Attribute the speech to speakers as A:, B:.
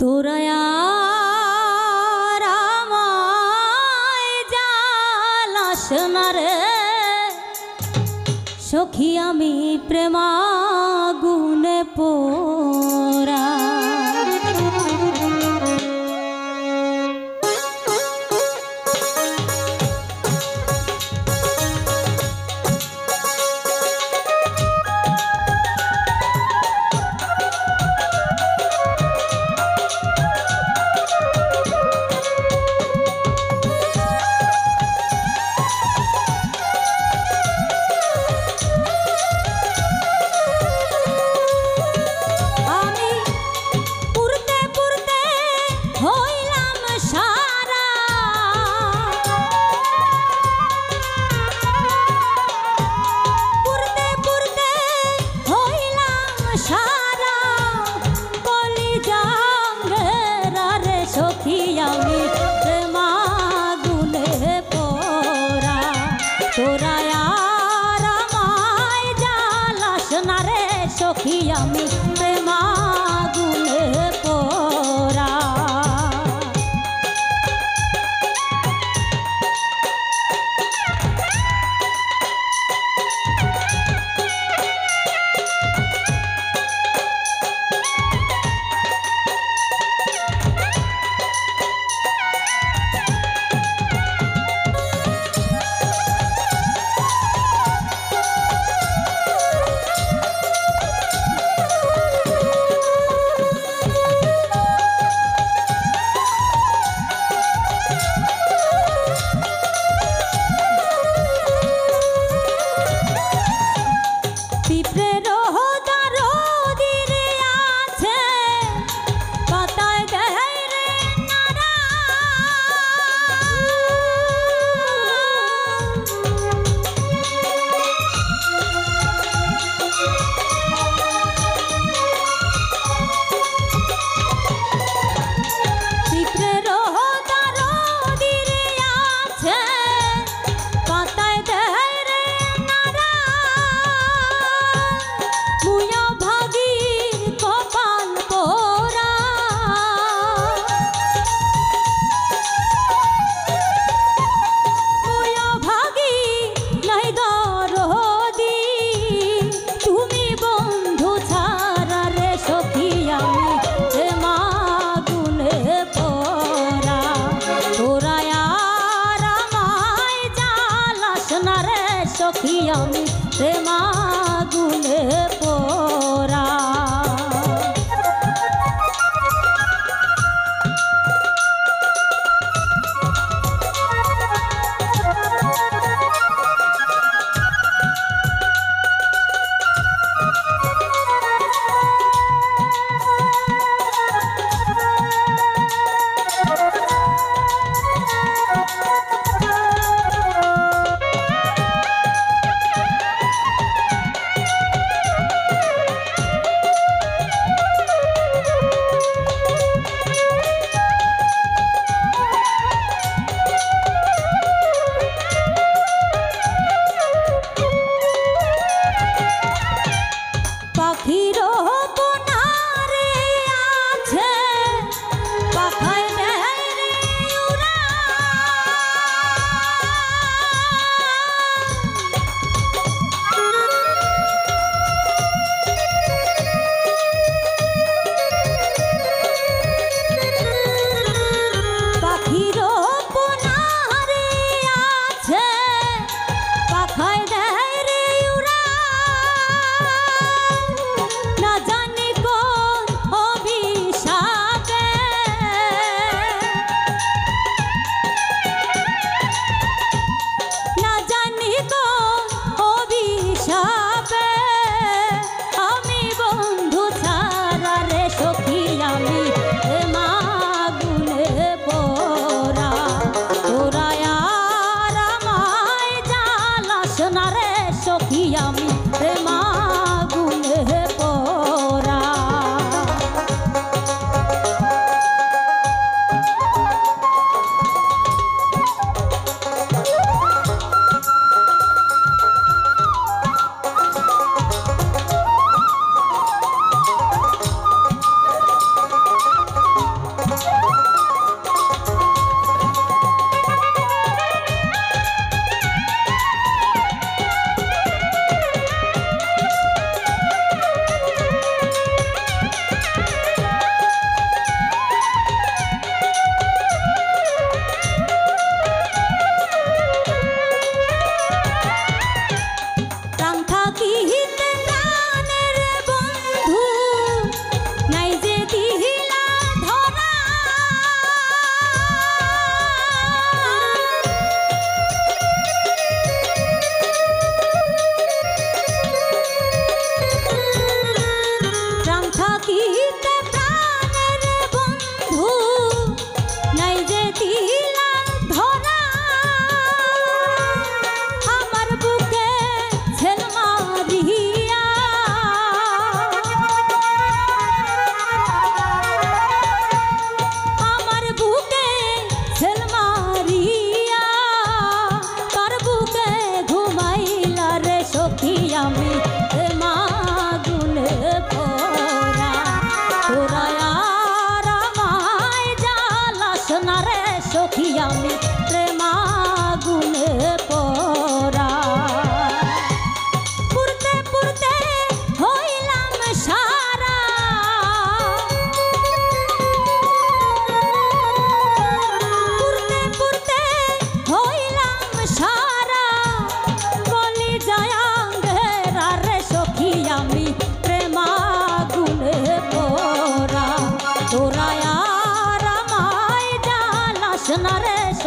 A: तोराया